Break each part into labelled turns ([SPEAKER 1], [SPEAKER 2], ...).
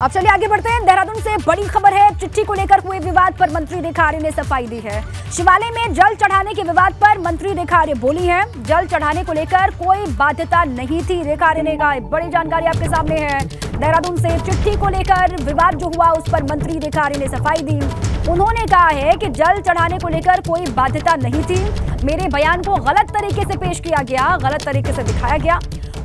[SPEAKER 1] अब चलिए आगे बढ़ते हैं। देहरादून से बड़ी खबर है, चिट्ठी को लेकर हुए विवाद पर मंत्री रेखा आर्य ने सफ़ाई दी है। शिवालय में जल चढ़ाने के विवाद पर मंत्री रेखा आर्य बोली है। जल चढ़ाने को लेकर कोई बाध्यता नहीं थी। रेखा आर्य ने कहा बड़ी जानकारी आपके सामने है। देहरादून से चिट्ठी को लेकर विवाद जो हुआ, उस पर मंत्री रेखा आर्य ने सफ़ाई दी। उन्होंने कहा है कि जल चढ़ाने को लेकर कोई बाध्यता नहीं थी। मेरे बयान को गलत तरीके से पेश किया गया, गलत तरीके से दिखाया गया।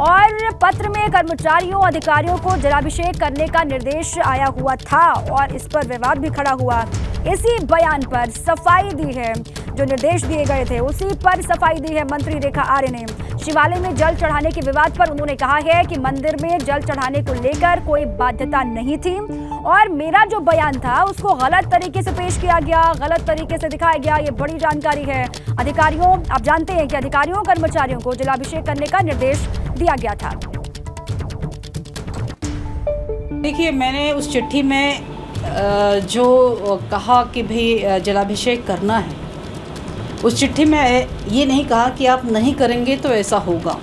[SPEAKER 1] और पत्र में कर्मचारियों, अधिकारियों को जलाभिषेक करने का निर्देश आया हुआ था और इस पर विवाद भी खड़ा हुआ। इसी बयान पर सफ़ाई दी है। जो निर्देश दिए गए थे, उसी पर सफ़ाई दी है मंत्री रेखा आर्य ने। शिवालय में जल चढ़ाने के विवाद पर उन्होंने कहा है कि मंदिर में जल चढ़ाने को लेकर कोई बाध्यता नहीं थी। और मेरा जो बयान था, उसको गलत तरीके से पेश किया गया, गलत तरीके से दिखाया गया, ये बड़ी जानकारी है। अधिकारियों, आप जानते हैं कि अधिकारियों, कर्मचारियों को जलाभिषेक करने का निर्देश दिया गया था।
[SPEAKER 2] देखिए, मैंने उस चिट्ठी में जो कहा कि भाई जलाभिषेक करना है उस चिट्ठी में ये नहीं कहा कि आप नहीं करेंगे तो ऐसा होगा।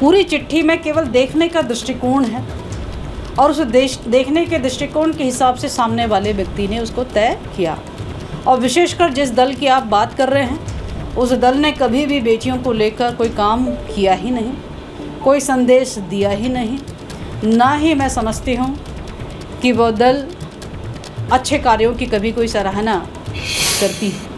[SPEAKER 2] पूरी चिट्ठी में केवल देखने का दृष्टिकोण है और उस देश, देखने के दृष्टिकोण के हिसाब से सामने वाले व्यक्ति ने उसको तय किया। और विशेषकर जिस दल की आप बात कर रहे हैं, उस दल ने कभी भी बेटियों को लेकर कोई काम किया ही नहीं, कोई संदेश दिया ही नहीं। ना ही मैं समझती हूँ कि वो दल अच्छे कार्यों की कभी कोई सराहना करती है।